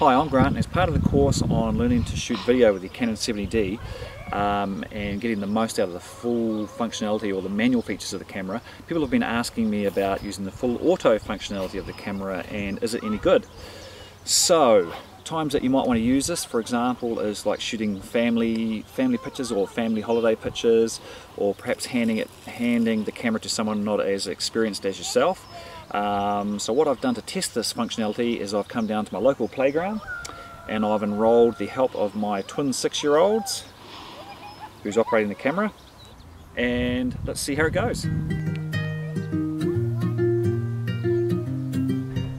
Hi, I'm Grant and as part of the course on learning to shoot video with the Canon 70D um, and getting the most out of the full functionality or the manual features of the camera, people have been asking me about using the full auto functionality of the camera and is it any good? So, times that you might want to use this, for example, is like shooting family family pictures or family holiday pictures, or perhaps handing it handing the camera to someone not as experienced as yourself. Um, so what I've done to test this functionality is I've come down to my local playground and I've enrolled the help of my twin six-year-olds who's operating the camera and let's see how it goes.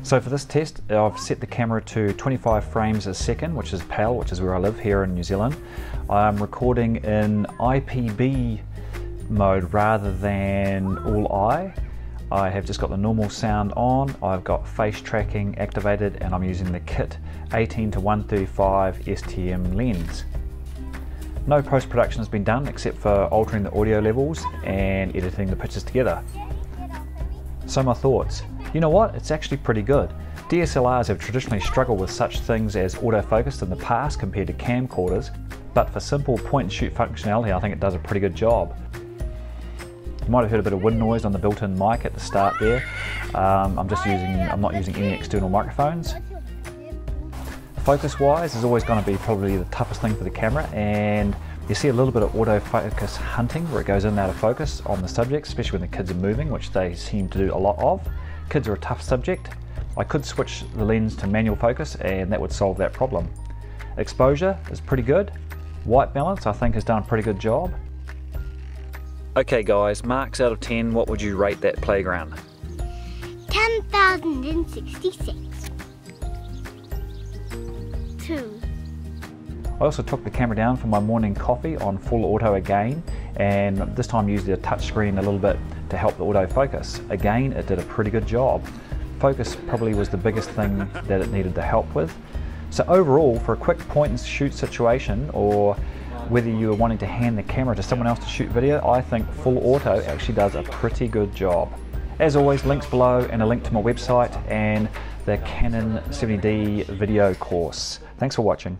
So for this test I've set the camera to 25 frames a second which is PAL which is where I live here in New Zealand. I'm recording in IPB mode rather than ALL-I I have just got the normal sound on, I've got face tracking activated and I'm using the kit 18 to 135 STM lens. No post-production has been done except for altering the audio levels and editing the pictures together. So my thoughts. You know what? It's actually pretty good. DSLRs have traditionally struggled with such things as autofocus in the past compared to camcorders, but for simple point and shoot functionality I think it does a pretty good job. You might have heard a bit of wind noise on the built-in mic at the start there. Um, I'm just using, I'm not using any external microphones. Focus-wise is always going to be probably the toughest thing for the camera and you see a little bit of autofocus hunting where it goes in and out of focus on the subject, especially when the kids are moving, which they seem to do a lot of. Kids are a tough subject. I could switch the lens to manual focus and that would solve that problem. Exposure is pretty good. White balance I think has done a pretty good job. Okay guys, marks out of 10, what would you rate that playground? 10,066. 2. I also took the camera down for my morning coffee on full auto again and this time used the touchscreen a little bit to help the autofocus. Again, it did a pretty good job. Focus probably was the biggest thing that it needed the help with. So overall, for a quick point and shoot situation or whether you are wanting to hand the camera to someone else to shoot video, I think full auto actually does a pretty good job. As always, links below and a link to my website and the Canon 70D video course. Thanks for watching.